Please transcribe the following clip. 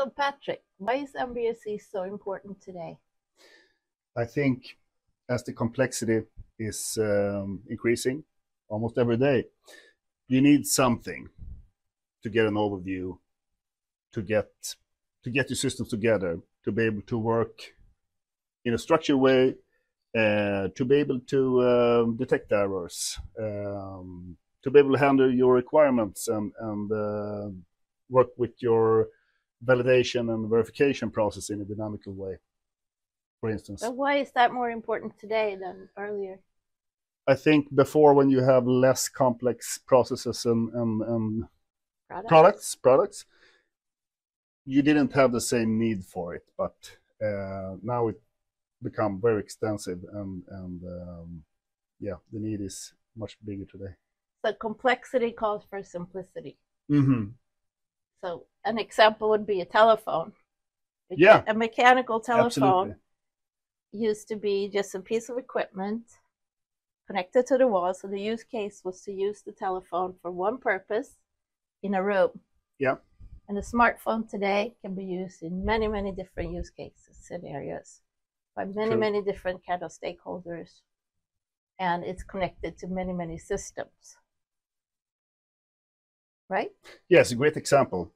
So, Patrik, why is MBSE so important today? I think as the complexity is um, increasing almost every day, you need something to get an overview, to get to get your systems together, to be able to work in a structured way, uh, to be able to um, detect errors, um, to be able to handle your requirements and, and uh, work with your validation and verification process in a dynamical way, for instance. But why is that more important today than earlier? I think before when you have less complex processes and, and, and Products? products, products, you didn't have the same need for it, but uh, now it become very extensive and, and um, yeah, the need is much bigger today. So complexity calls for simplicity. Mm-hmm. So an example would be a telephone. A- Yeah. A mechanical telephone Absolutely. used to be just a piece of equipment connected to the wall. So the use case was to use the telephone for one purpose in a room. Yeah. And the smartphone today can be used in many, many different use cases scenarios by many, True. many different kind of stakeholders. And it's connected to many, many systems. Right? Yes, a great example.